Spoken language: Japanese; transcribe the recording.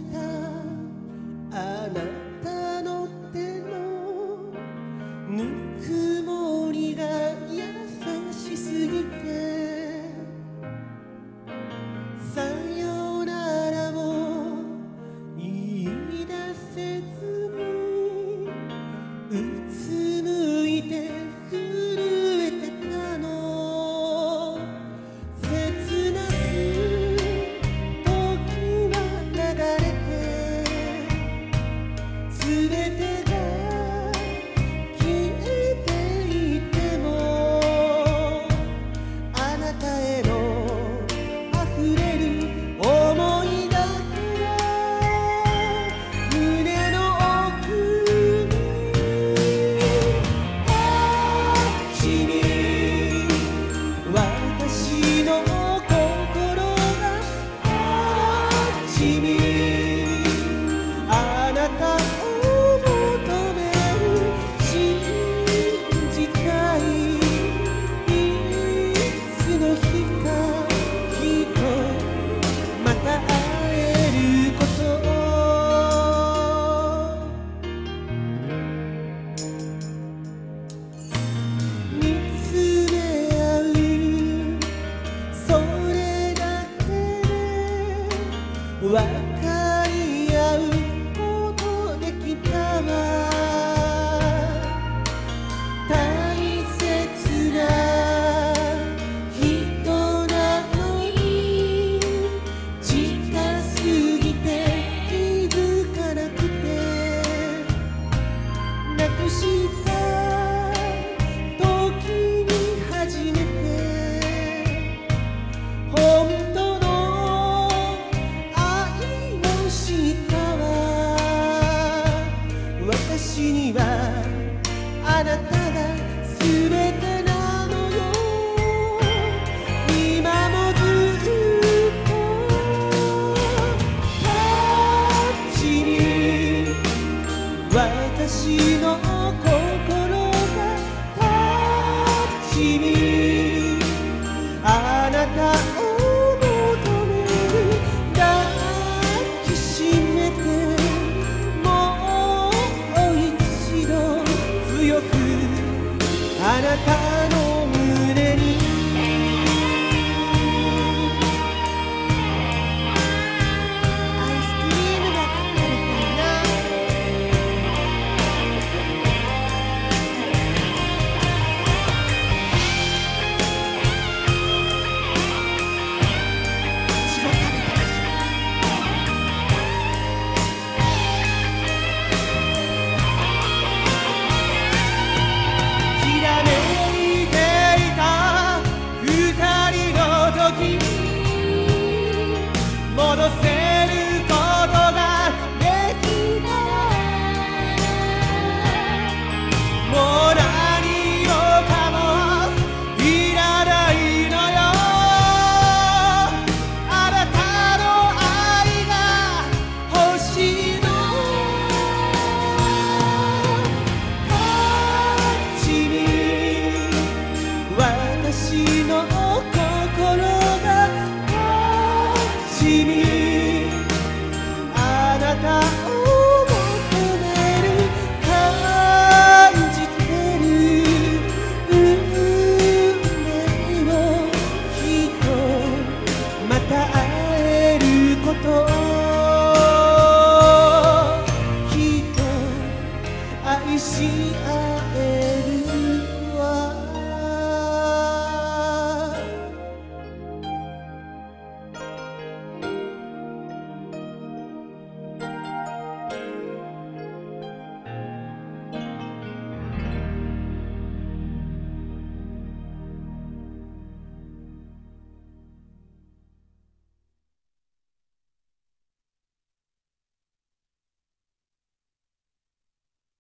America. 私の心が立ちあなたを求める抱きしめてもう一度強くあなたの心がしみあなたを求める感じてる運命の人また会えることきっと愛し合う